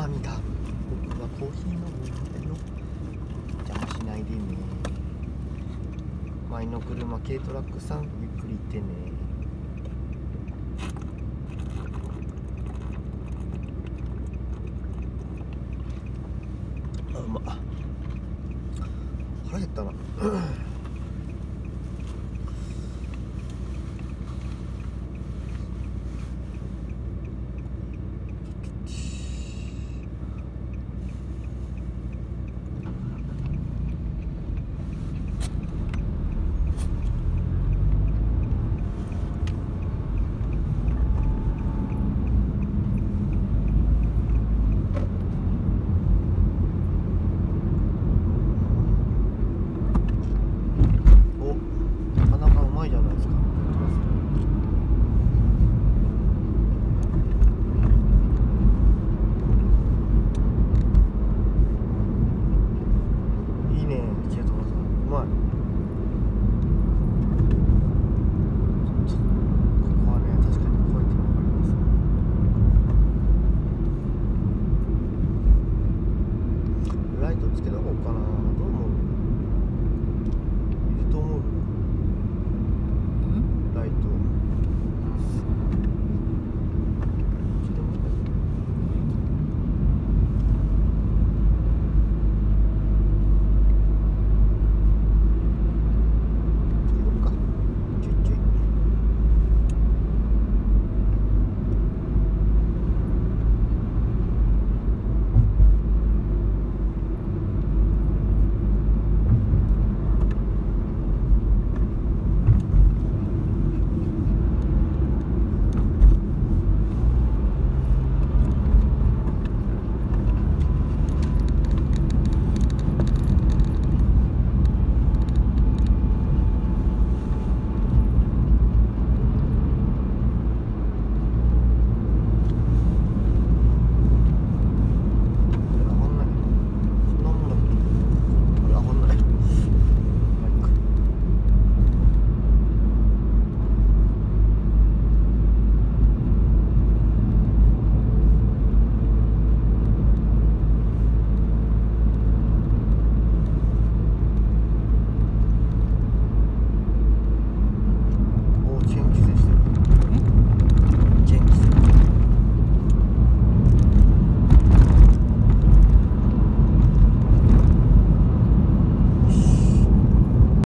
おばみた。僕はコーヒー飲むんだよ邪魔しないでね。前の車軽トラックさんゆっくり行ってね。あうまっ。腹減ったなおなかなかうまいじゃないですか。いいねケイトマさん。うまいちょっとここはね確かに濃いっていうのがあります。ライトつけとこうかな。